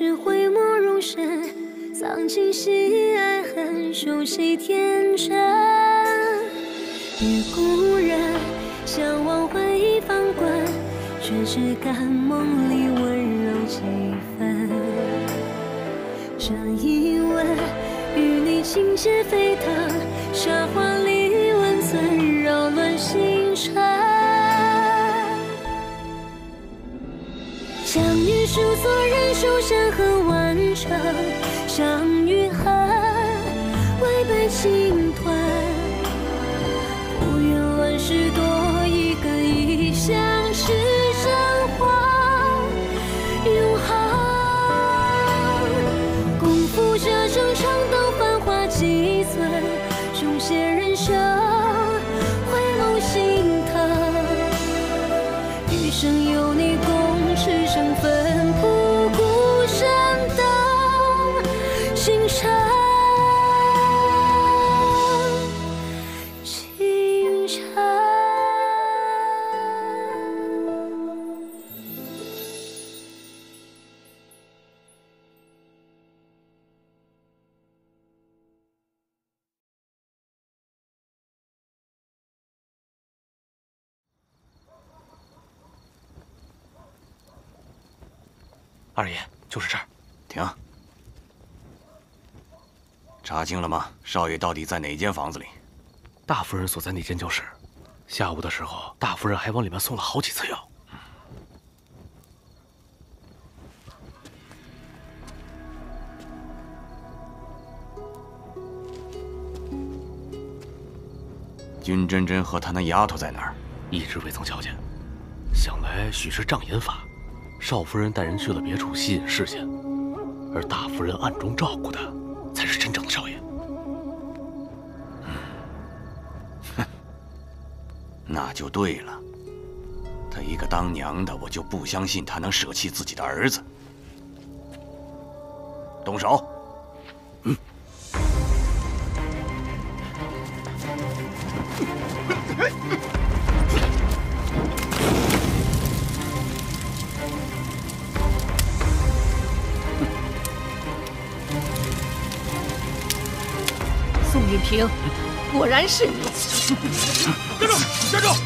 是讳莫如深，藏尽喜爱恨，收起天真。与故人相望，回忆翻滚，却只感梦里温柔几分。这一吻，与你情节沸腾，沙华数错，人数山河万丈，伤与恨，为悲情吞。不愿乱世多查清了吗？少爷到底在哪间房子里？大夫人所在那间就是。下午的时候，大夫人还往里面送了好几次药。君真真和她那丫头在哪儿？一直未曾瞧见，想来许是障眼法。少夫人带人去了别处吸引视线，而大夫人暗中照顾的，才是真正的少爷。哼那就对了。他一个当娘的，我就不相信他能舍弃自己的儿子。动手！平，果然是你！站住！站住！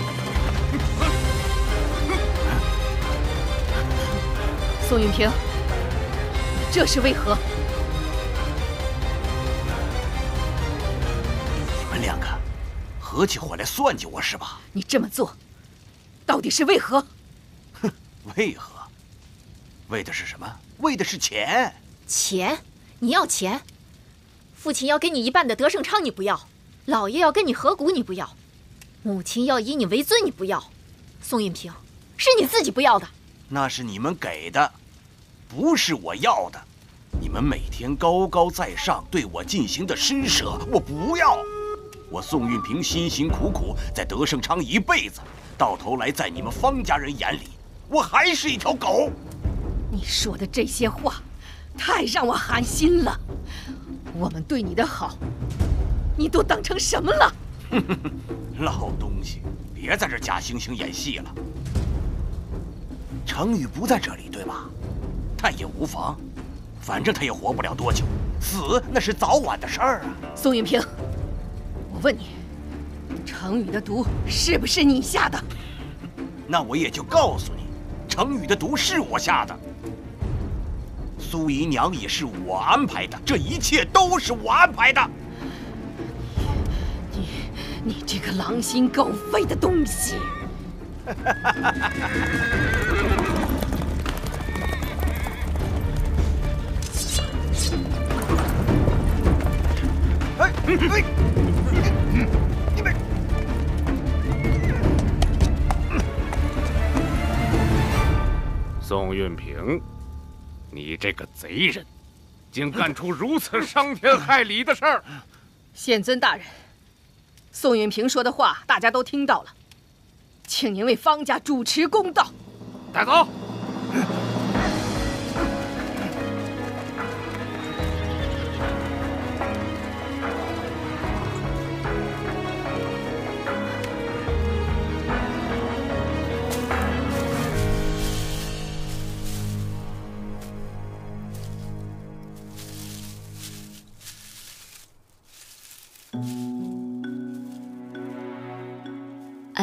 宋运平，这是为何？你们两个合起伙来算计我是吧？你这么做，到底是为何？哼为何？为的是什么？为的是钱。钱？你要钱？父亲要给你一半的德胜昌，你不要；老爷要跟你合股，你不要；母亲要以你为尊，你不要。宋运平，是你自己不要的。那是你们给的，不是我要的。你们每天高高在上对我进行的施舍，我不要。我宋运平辛辛苦苦在德胜昌一辈子，到头来在你们方家人眼里，我还是一条狗。你说的这些话，太让我寒心了。我们对你的好，你都当成什么了？老东西，别在这假惺惺演戏了。程宇不在这里，对吧？但也无妨，反正他也活不了多久，死那是早晚的事儿啊。宋运平，我问你，程宇的毒是不是你下的？那我也就告诉你，程宇的毒是我下的。苏姨娘也是我安排的，这一切都是我安排的。你你这个狼心狗肺的东西！哎哎！你们宋运平，你这个贼人，竟干出如此伤天害理的事儿！县尊大人，宋运平说的话大家都听到了，请您为方家主持公道。带走。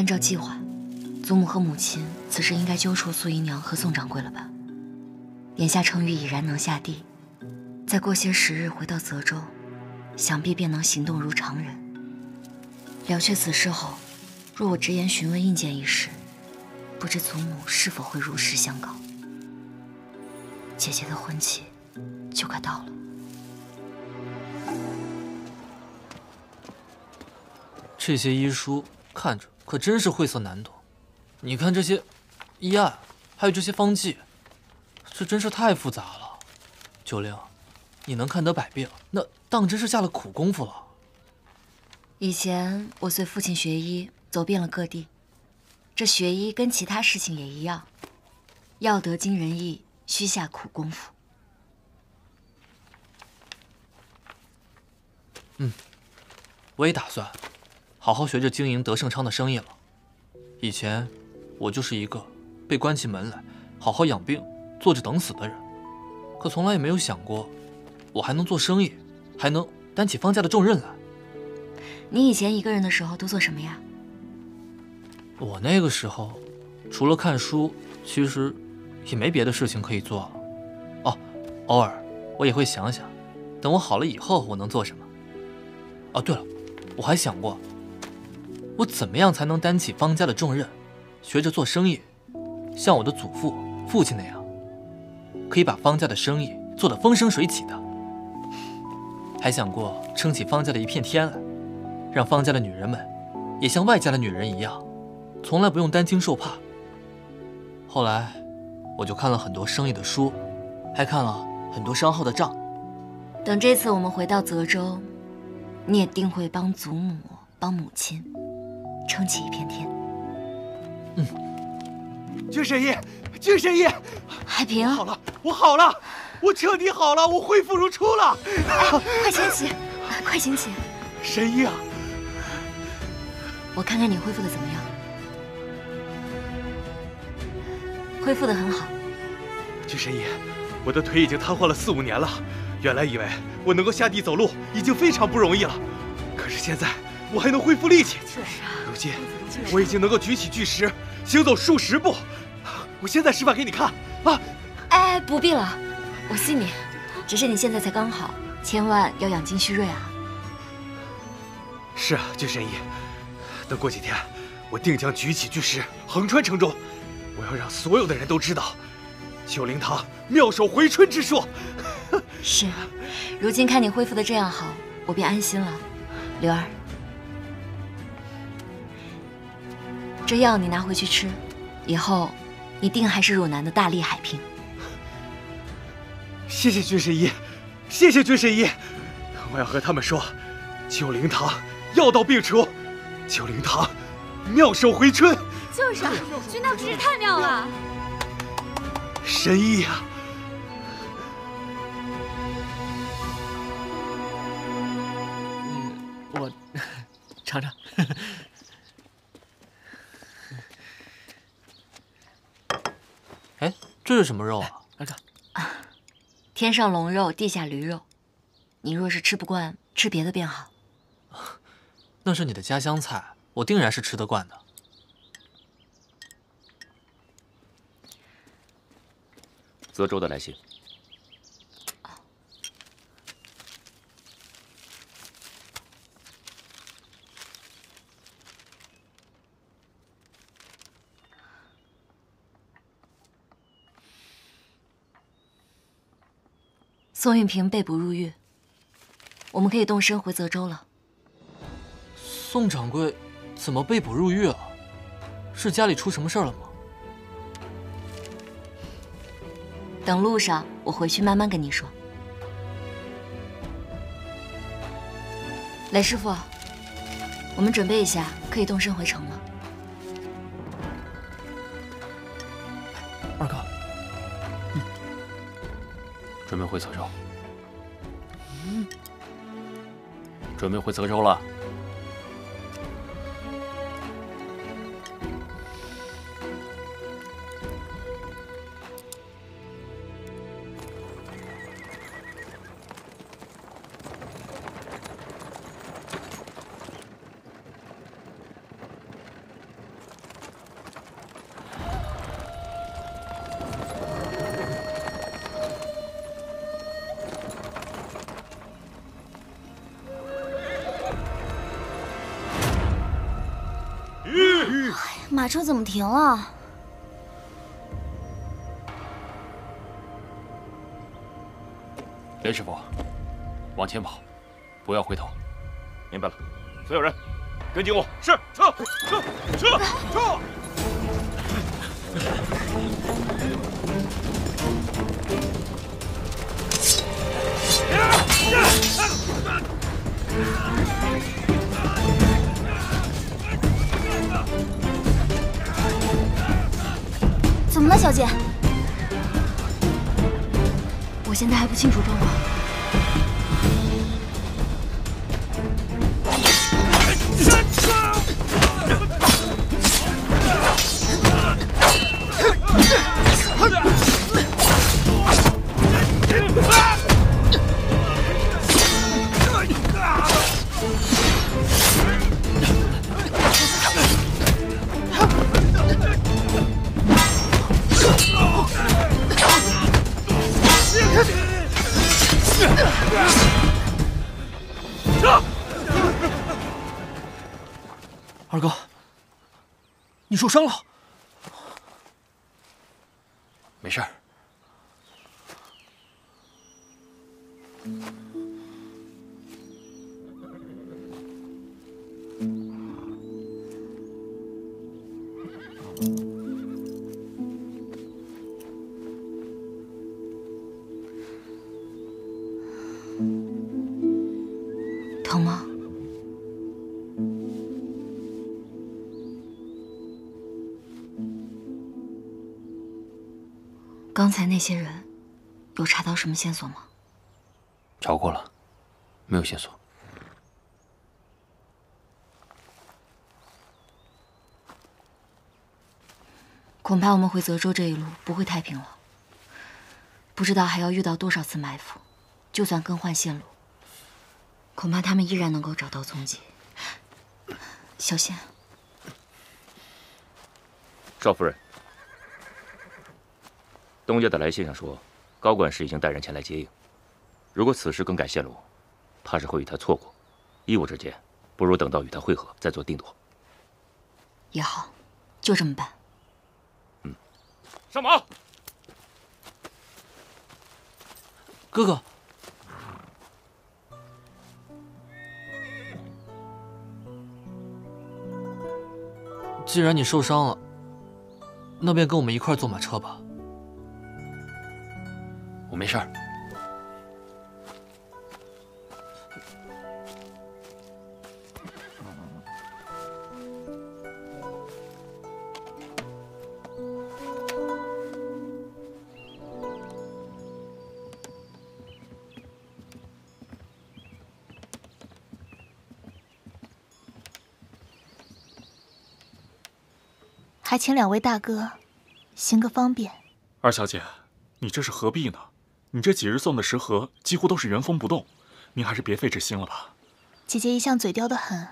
照计划，祖母和母亲此时应该揪出苏姨娘和宋掌柜了吧？眼下程昱已然能下地，再过些时日回到泽州，想必便能行动如常人。了却此事后，若我直言询问印鉴一事，不知祖母是否会如实相告？姐姐的婚期就快到了。这些医书看着可真是晦涩难懂，你看这些医案，还有这些方剂，这真是太复杂了。九灵，你能看得百病，那当真是下了苦功夫了。以前我随父亲学医，走遍了各地，这学医跟其他事情也一样，要得惊人意，需下苦功夫。嗯，我也打算。好好学着经营德胜昌的生意了。以前，我就是一个被关起门来，好好养病，坐着等死的人。可从来也没有想过，我还能做生意，还能担起方家的重任来。你以前一个人的时候都做什么呀？我那个时候，除了看书，其实也没别的事情可以做了。哦，偶尔我也会想想，等我好了以后我能做什么。哦，对了，我还想过。我怎么样才能担起方家的重任，学着做生意，像我的祖父、父亲那样，可以把方家的生意做得风生水起的？还想过撑起方家的一片天来，让方家的女人们也像外家的女人一样，从来不用担惊受怕。后来，我就看了很多生意的书，还看了很多商号的账。等这次我们回到泽州，你也定会帮祖母、帮母亲。撑起一片天。嗯，军神医，军神医，海平，好了，我好了，我彻底好了，我恢复如初了。快醒起，快醒起！神医啊，我看看你恢复的怎么样？恢复的很好。军神医，我的腿已经瘫痪了四五年了，原来以为我能够下地走路已经非常不容易了，可是现在我还能恢复力气。就是啊。如今我已经能够举起巨石，行走数十步。我现在示范给你看啊！哎，不必了，我信你。只是你现在才刚好，千万要养精蓄锐啊！是啊，军神医。等过几天，我定将举起巨石，横穿城中。我要让所有的人都知道，九灵堂妙手回春之术。是，如今看你恢复的这样好，我便安心了。刘儿。这药你拿回去吃，以后你定还是汝南的大力海平。谢谢军神医，谢谢军神医，我要和他们说，九灵堂药到病除，九灵堂妙手回春。就是，军大夫真是太妙了，神医啊！嗯，我 尝尝。哎，这是什么肉啊？来看，天上龙肉，地下驴肉。你若是吃不惯，吃别的便好。那是你的家乡菜，我定然是吃得惯的。泽州的来信。宋运平被捕入狱，我们可以动身回泽州了。宋掌柜怎么被捕入狱了？是家里出什么事了吗？等路上我回去慢慢跟你说。雷师傅，我们准备一下，可以动身回城了。准备回泽州，准备回泽州了。车怎么停了？雷师傅，往前跑，不要回头。明白了，所有人，跟紧我。是，撤，撤，撤，撤。小姐？我现在还不清楚状况。受伤了？刚才那些人有查到什么线索吗？查过了，没有线索。恐怕我们回泽州这一路不会太平了。不知道还要遇到多少次埋伏，就算更换线路，恐怕他们依然能够找到踪迹。小心！赵夫人，东家的来信上说，高管事已经带人前来接应。如果此时更改线路，怕是会与他错过。依我之见，不如等到与他会合再做定夺。也好，就这么办。嗯上马！哥哥，既然你受伤了，那便跟我们一块坐马车吧。我没事儿。还请两位大哥行个方便。二小姐，你这是何必呢？你这几日送的食盒几乎都是原封不动，您还是别费这心了吧。姐姐一向嘴刁得很，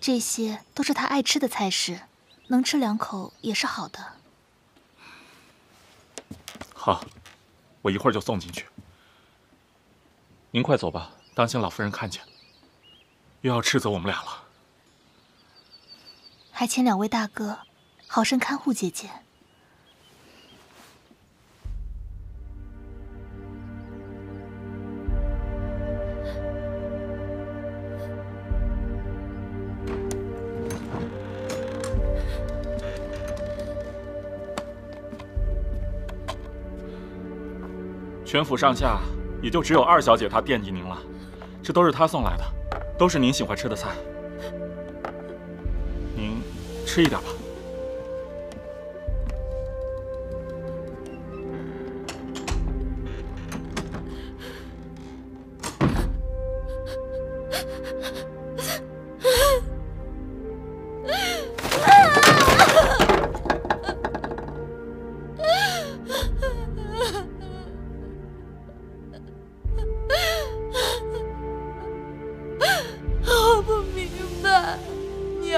这些都是她爱吃的菜式，能吃两口也是好的。好，我一会儿就送进去。您快走吧，当心老夫人看见，又要斥责我们俩了。还请两位大哥好生看护姐姐。全府上下也就只有二小姐她惦记您了，这都是她送来的，都是您喜欢吃的菜，您吃一点吧。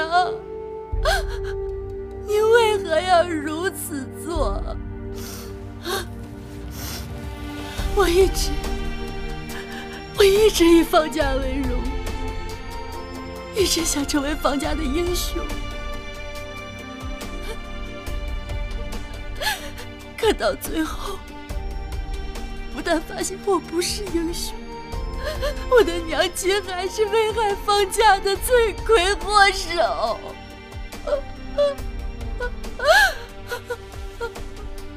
娘你为何要如此做？我一直我一直以方家为荣一直想成为方家的英雄。可到最后不但发现我不是英雄我的娘亲还是危害方家的罪魁祸首。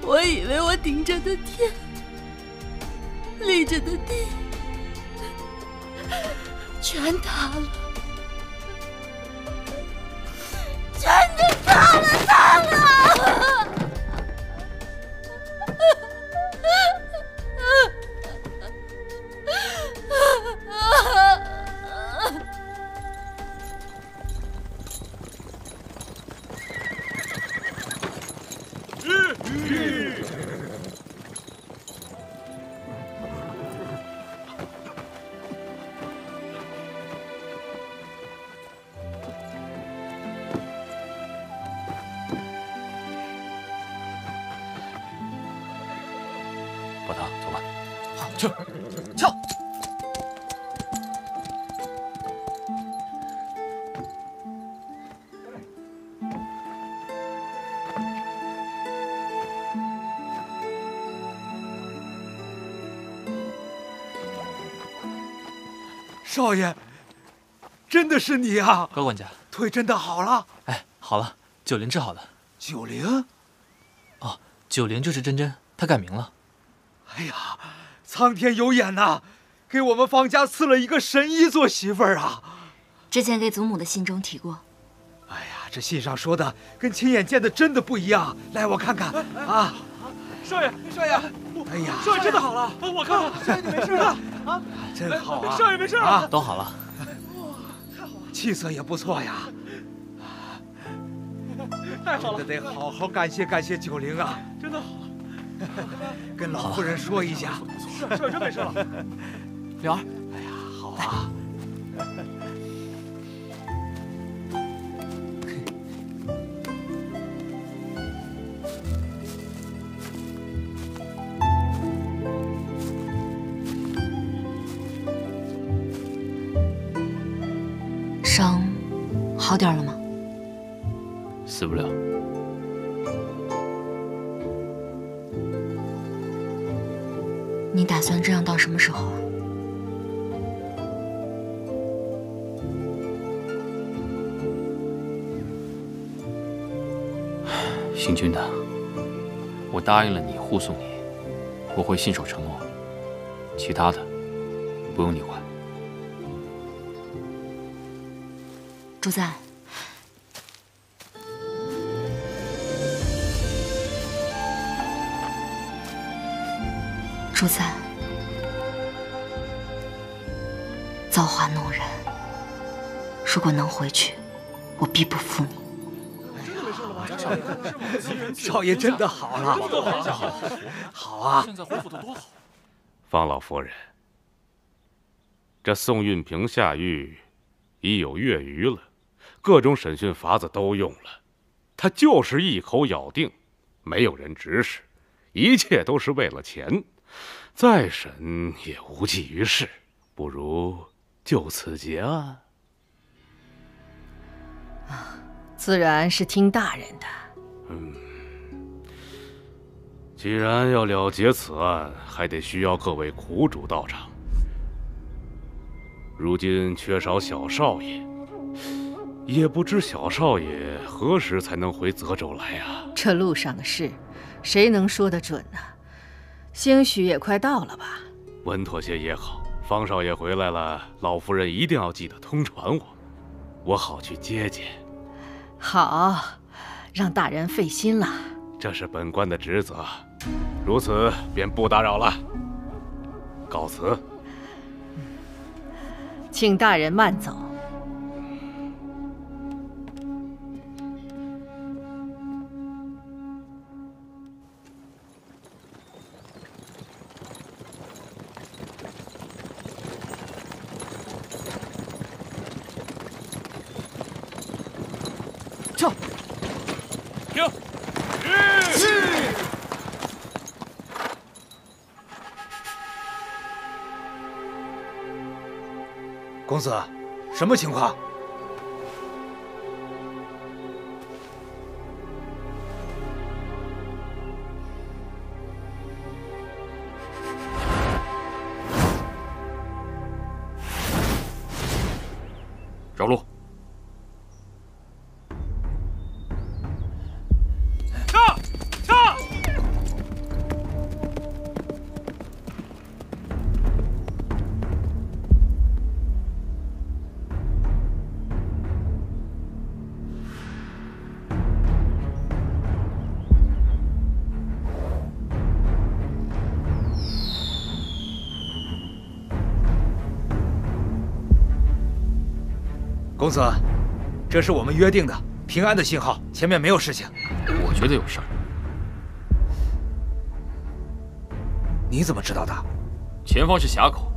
我以为我顶着的天，立着的地，全塌了，去，跳。少爷，真的是你啊！高管家，腿真的好了？哎，好了，九灵治好了。九灵？哦，九灵就是珍珍，她改名了。哎呀，苍天有眼呐，给我们方家赐了一个神医做媳妇儿啊！之前给祖母的信中提过。哎呀，这信上说的跟亲眼见的真的不一样。来，我看看啊。少爷，少爷，哎呀，少爷真的好了，我看看，少爷你没事了啊？真好啊！少爷没事啊，都好了。哇，太好了，气色也不错呀。太好了，真的得好好感谢感谢九灵啊！真的好。跟老夫人说一下。是，少爷真没事了。柳儿，哎呀，好啊。伤好点了吗？行军的，我答应了你护送你，我会信守承诺，其他的不用你管。朱赞，朱赞，造化弄人。如果能回去，我必不负你。少爷真的好了，好啊！现在恢复的多好。方老夫人，这宋运平下狱已有月余了，各种审讯法子都用了，他就是一口咬定，没有人指使，一切都是为了钱，再审也无济于事，不如就此结案。自然是听大人的。嗯，既然要了结此案，还得需要各位苦主到场。如今缺少小少爷，也不知小少爷何时才能回泽州来啊？这路上的事，谁能说得准呢？兴许也快到了吧。稳妥些也好。方少爷回来了，老夫人一定要记得通传我，我好去接见。好，让大人费心了。这是本官的职责，如此便不打扰了。告辞。请大人慢走。公子，什么情况？子，这是我们约定的平安的信号，前面没有事情。我觉得有事儿。你怎么知道的？前方是峡口，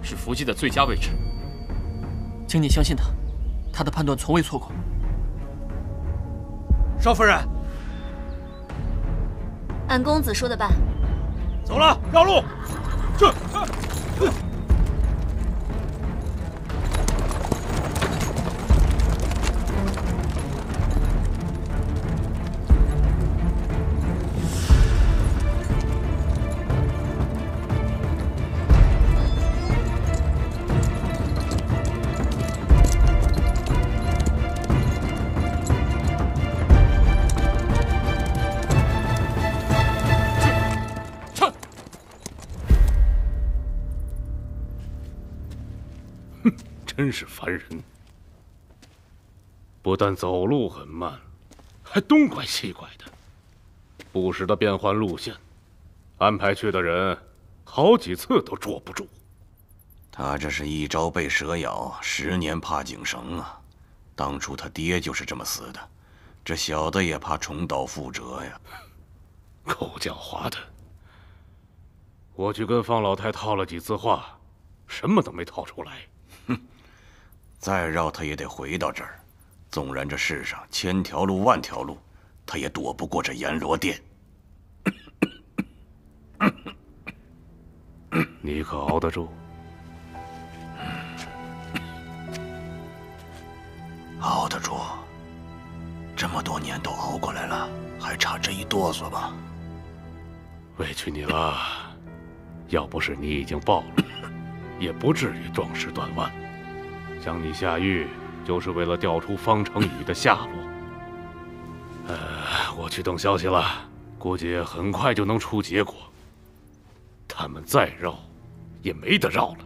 是伏击的最佳位置。请你相信他，他的判断从未错过。少夫人，按公子说的办。走了，绕路。真是烦人！不但走路很慢，还东拐西拐的，不时的变换路线，安排去的人好几次都捉不住。他这是一朝被蛇咬，十年怕井绳啊！当初他爹就是这么死的，这小的也怕重蹈覆辙呀！够狡猾的！我去跟方老太套了几次话，什么都没套出来。哼！再绕他也得回到这儿。纵然这世上千条路万条路，他也躲不过这阎罗殿。你可熬得住？熬得住。这么多年都熬过来了，还差这一哆嗦吗？委屈你了。要不是你已经暴露，也不至于壮士断腕。将你下狱，就是为了调出方成宇的下落。呃，我去等消息了，估计很快就能出结果。他们再绕，也没得绕了。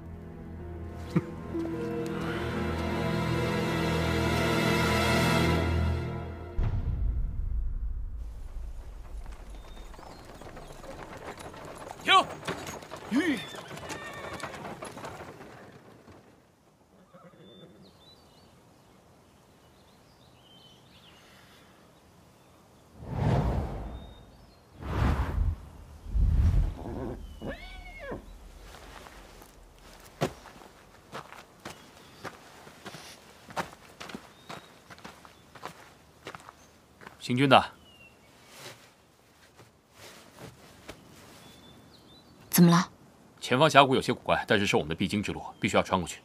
行军的，怎么了？前方峡谷有些古怪，但是是我们的必经之路，必须要穿过去。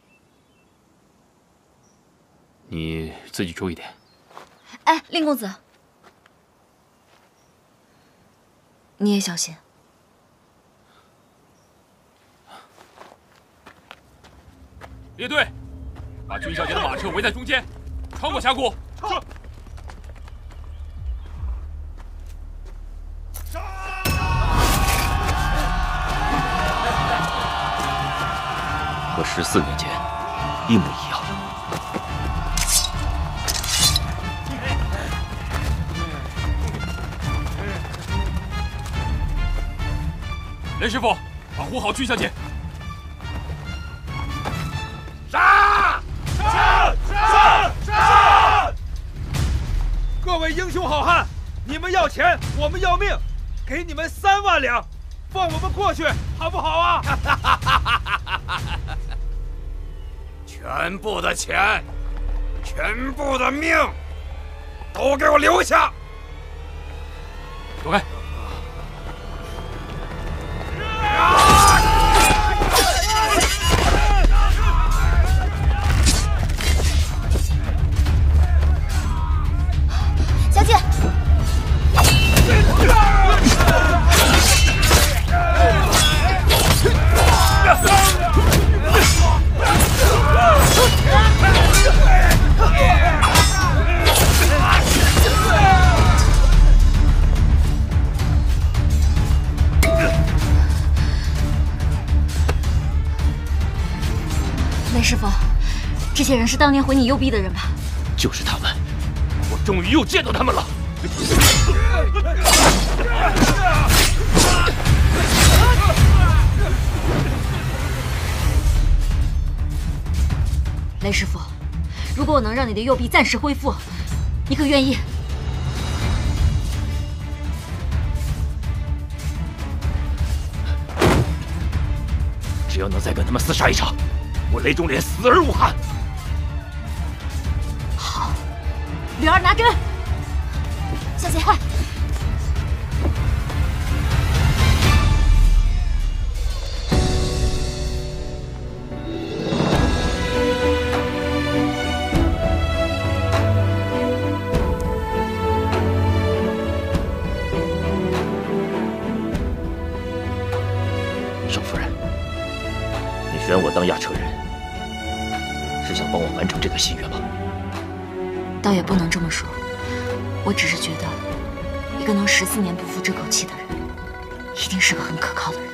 你自己注意点。哎，令公子，你也小心。列队，把军小姐的马车围在中间，穿过峡谷。和十四年前一模一样。雷师傅，保护好君小姐。杀！杀！杀！杀！各位英雄好汉，你们要钱，我们要命，给你们三万两，放我们过去，好不好啊？全部的钱，全部的命，都给我留下！是当年毁你右臂的人吧？就是他们，我终于又见到他们了。雷师傅，如果我能让你的右臂暂时恢复，你可愿意？只要能再跟他们厮杀一场，我雷中莲死而无憾。柳儿拿针。小姐，少夫人，你选我当压车人，是想帮我完成这个心愿吗？倒也不能这么说，我只是觉得，一个能十四年不服这口气的人，一定是个很可靠的人。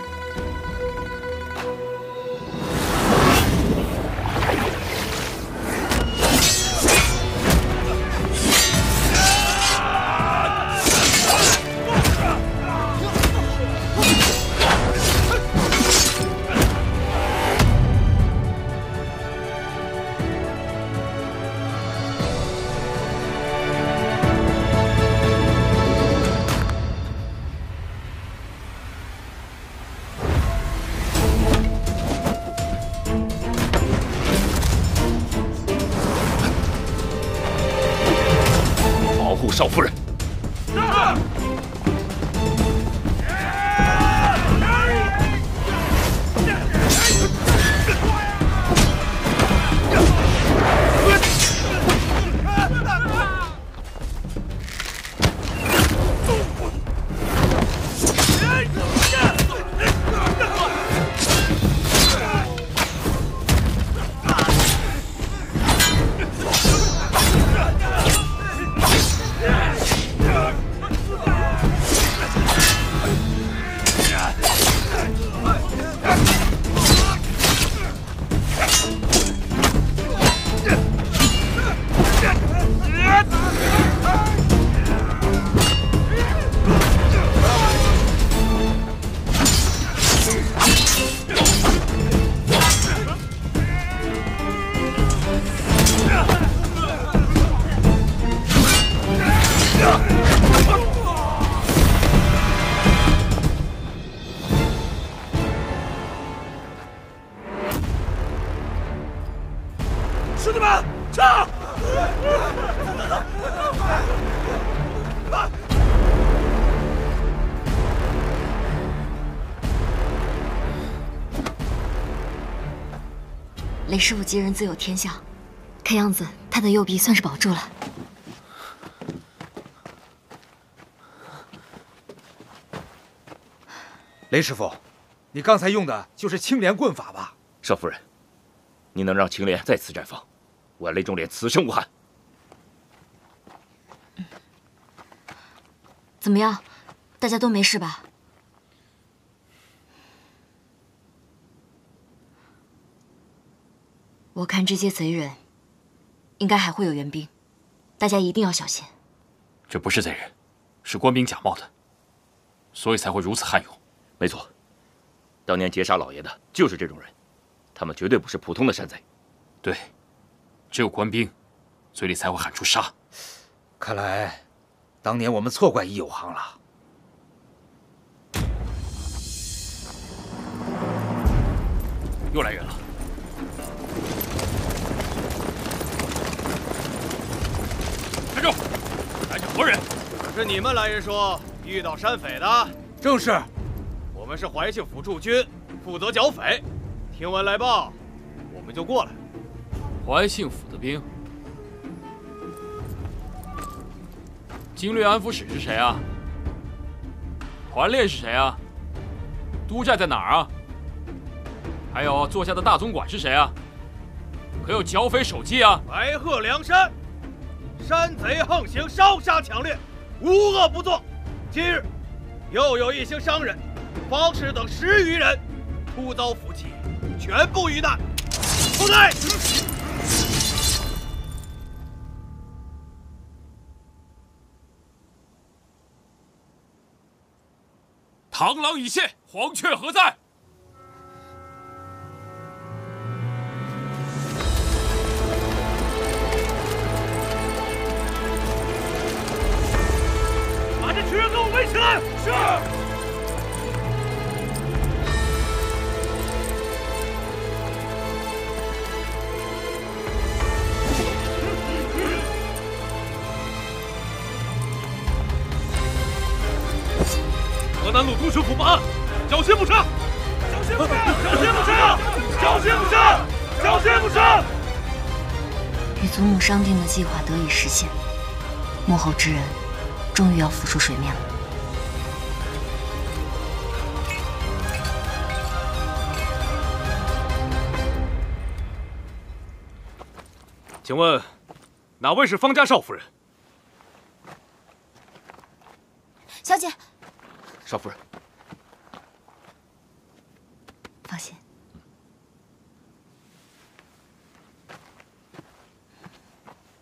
师傅吉人自有天相，看样子他的右臂算是保住了。雷师傅，你刚才用的就是青莲棍法吧？少夫人，你能让青莲再次绽放，我雷中莲此生无憾。怎么样，大家都没事吧？我看这些贼人，应该还会有援兵，大家一定要小心。这不是贼人，是官兵假冒的，所以才会如此悍勇。没错，当年劫杀老爷的就是这种人，他们绝对不是普通的山贼。对，只有官兵，嘴里才会喊出杀。看来，当年我们错怪易有行了。又来人了。住！来者何人？是你们来人说遇到山匪的？正是。我们是怀庆府驻军，负责剿匪。听闻来报，我们就过来。怀庆府的兵。经略安抚使是谁啊？团练是谁啊？督寨在哪儿啊？还有坐下的大总管是谁啊？可有剿匪手记啊？白鹤梁山，山贼横行，烧杀抢掠，无恶不作。今日又有一行商人，方氏等十余人，突遭伏击，全部遇难。后退！螳螂已现，黄雀何在？起来！是。河南路东巡抚报案，小心不杀！小心不杀！小心不杀！小心不杀！小心不杀！与祖母商定的计划得以实现，幕后之人终于要浮出水面了。请问，哪位是方家少夫人？小姐，少夫人，放心。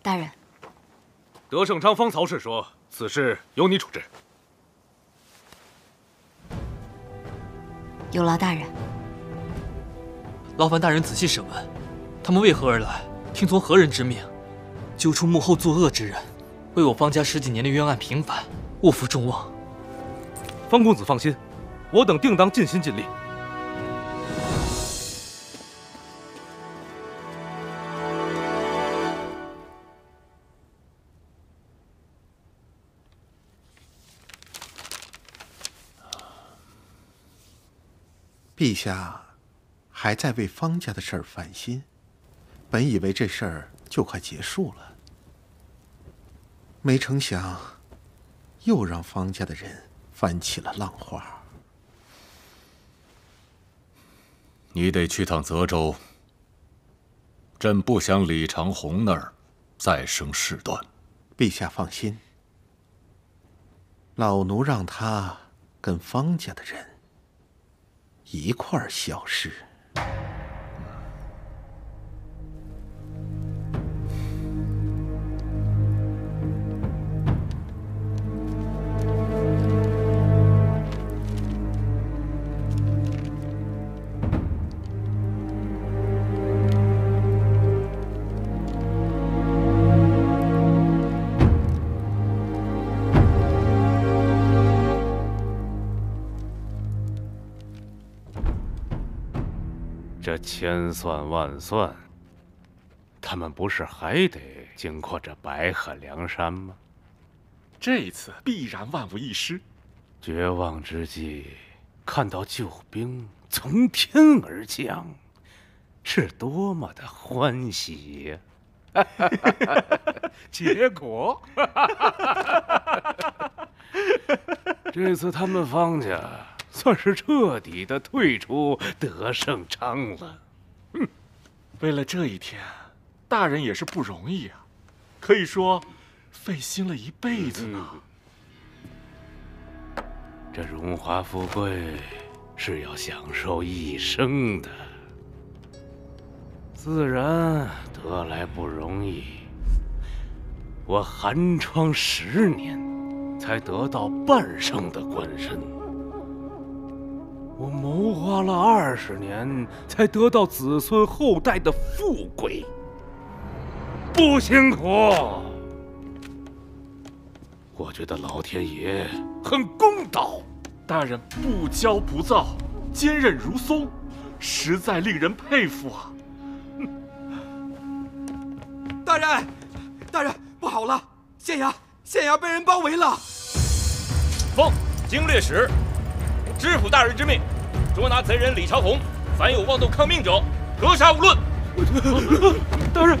大人，德胜昌方曹氏说，此事由你处置。有劳大人。劳烦大人仔细审问，他们为何而来？听从何人之命？揪出幕后作恶之人，为我方家十几年的冤案平反，不负众望。方公子放心，我等定当尽心尽力。陛下还在为方家的事儿烦心，本以为这事儿就快结束了，没成想又让方家的人翻起了浪花。你得去趟泽州，朕不想李长虹那儿再生事端。陛下放心，老奴让他跟方家的人一块儿消失。这千算万算，他们不是还得经过这白鹤梁山吗？这一次必然万无一失。绝望之际，看到救兵从天而降，是多么的欢喜呀！结果，这次他们方家算是彻底的退出德胜昌了。哼为了这一天，大人也是不容易啊，可以说费心了一辈子呢。这荣华富贵是要享受一生的，自然得来不容易。我寒窗十年，才得到半生的官身；我谋划了二十年，才得到子孙后代的富贵。不辛苦，我觉得老天爷很公道。大人不骄不躁，坚韧如松，实在令人佩服啊！大人，大人，不好了！县衙，县衙被人包围了！奉经略使，知府大人之命，捉拿贼人李长虹，凡有妄动抗命者，格杀勿论。大人。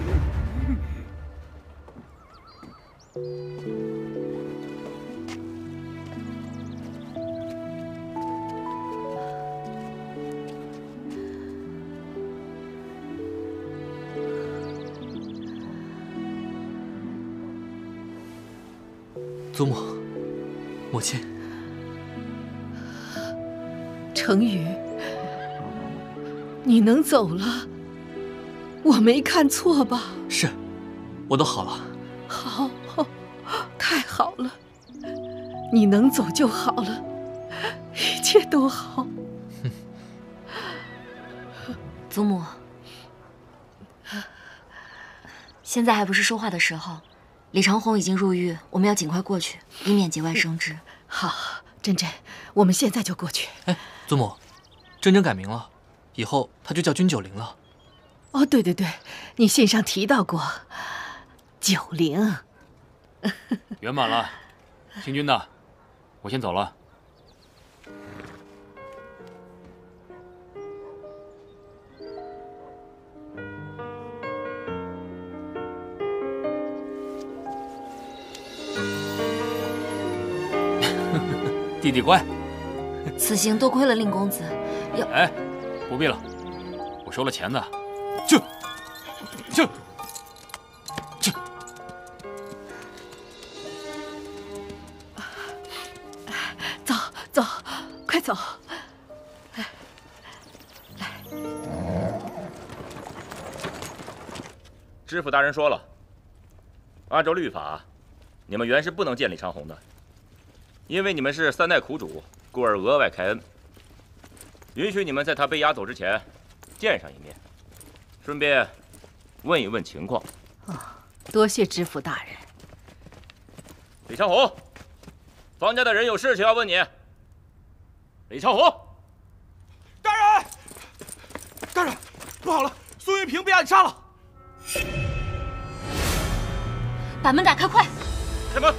祖母，母亲，程宇，你能走了？我没看错吧？是，我都好了。好，太好了，你能走就好了，一切都好。祖母，现在还不是说话的时候。李长虹已经入狱，我们要尽快过去，以免节外生枝。好，珍珍，我们现在就过去。哎，祖母，珍珍改名了，以后她就叫君九龄了。哦，对对对，你信上提到过九龄。圆满了，行军的，我先走了。弟弟乖。此行多亏了令公子，要哎，不必了，我收了钱的。去，去，去。走走，快走。知府大人说了，按照律法，你们原是不能见李长虹的。因为你们是三代苦主，故而额外开恩，允许你们在他被押走之前见上一面，顺便问一问情况。啊，多谢知府大人。李长虹，方家的人有事情要问你。李长虹，大人，大人，不好了，苏玉平被暗杀了！把门打开，快！开门。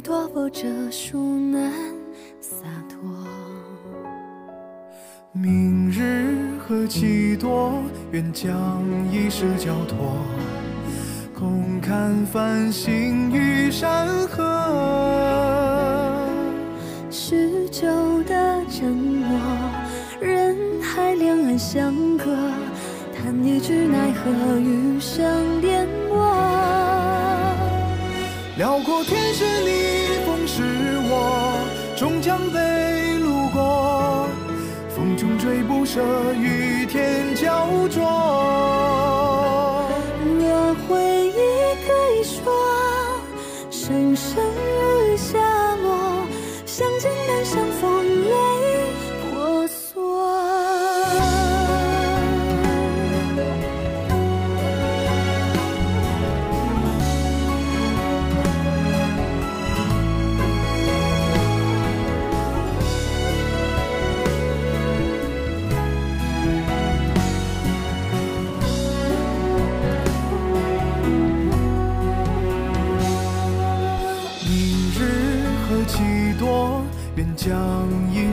命途托付这书难洒脱。明日何其多，愿将一世交托。空看繁星与山河，许久的沉默，人海两岸相隔，叹一句奈何，余生颠簸。辽阔天是你，舍，与天焦灼。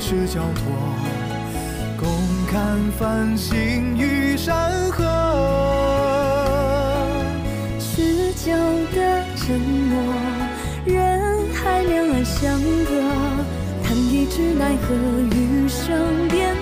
是交托，共看繁星与山河。持久的沉默，人海两岸相隔，叹一句奈何，余生颠